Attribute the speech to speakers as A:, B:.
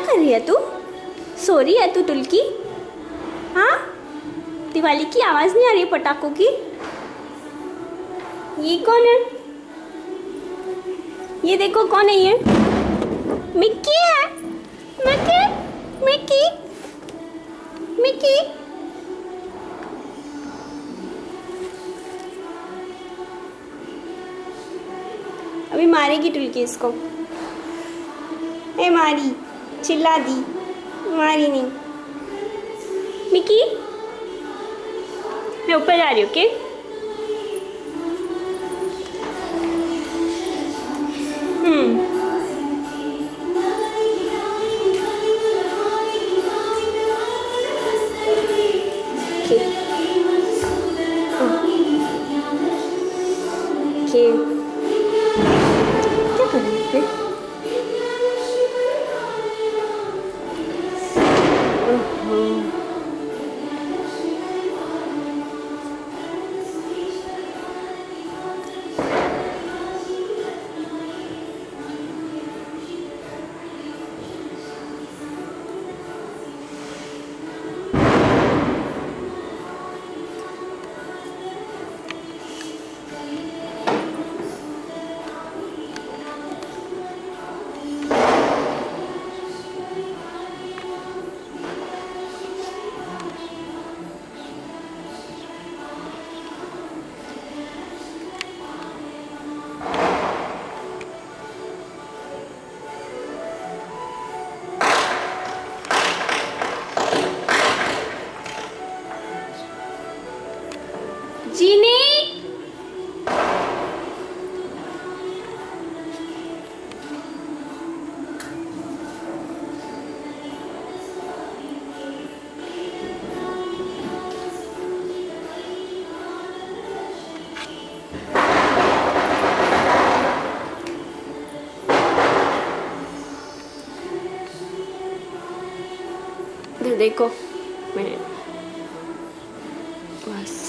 A: क्या कर रही है तू? सो रही है तू टुल्की हाँ? दिवाली की आवाज़ नहीं आ रही पटाखों की? ये कौन है? ये देखो कौन है ये? मिक्की है? मिक्की? मिक्की? मिक्की? अभी मारेगी टुल्की इसको। ए, मारी। चिल्ला दी मारी नहीं। मिकी? मैं ऊपर जा रही हूँ ओके हम्म। Okay. क्या जीनी इधर देखो मैं बस